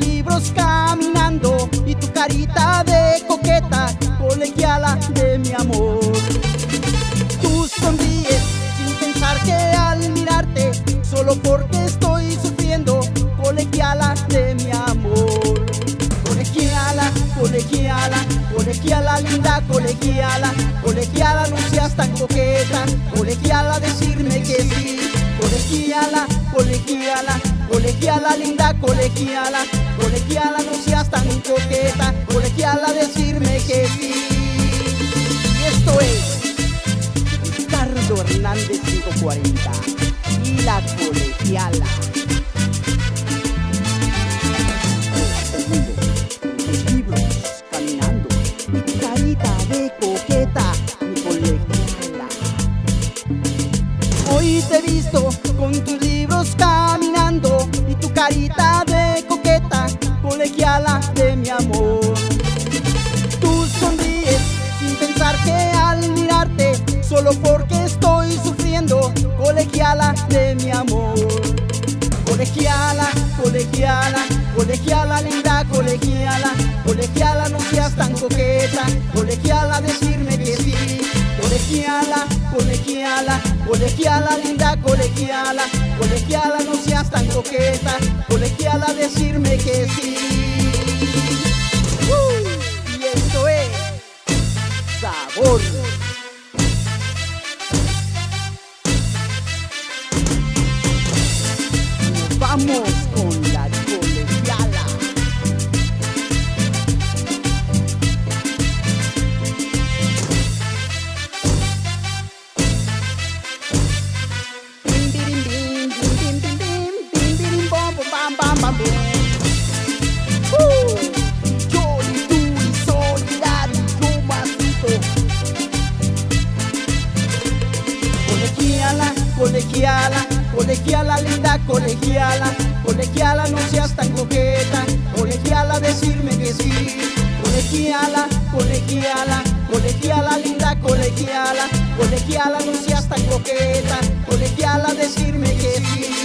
libros caminando y tu carita de coqueta, colegiala de mi amor. Tú sonríes sin pensar que al mirarte, solo porque estoy sufriendo, colegiala de mi amor. Colegiala, colegiala, colegiala linda, colegiala, colegiala no seas tan coqueta, colegiala decirme que sí, colegiala, colegiala, colegiala linda, colegiala, colegiala no seas tan coqueta, colegiala decirme que sí. Y esto es Ricardo Hernández 540 y la colegiala. Caminando tu de coqueta, mi colegiala. Hoy te he visto con tus carita de coqueta, colegiala de mi amor. Tú sonríes sin pensar que al mirarte, solo porque estoy sufriendo, colegiala de mi amor. Colegiala, colegiala, colegiala linda, colegiala, colegiala no seas tan coqueta, colegiala decirme que sí, colegiala, colegiala, colegiala linda, colegiala, colegiala no seas coqueta, colegiala decirme que sí. Uh, y esto es sabor. Vamos Colegiala, colegiala, linda, colegiala, colegiala no seas tan coqueta, colegiala decirme que sí, colegiala, colegiala, colegiala linda, colegiala, colegiala no seas tan coqueta, colegiala decirme que sí.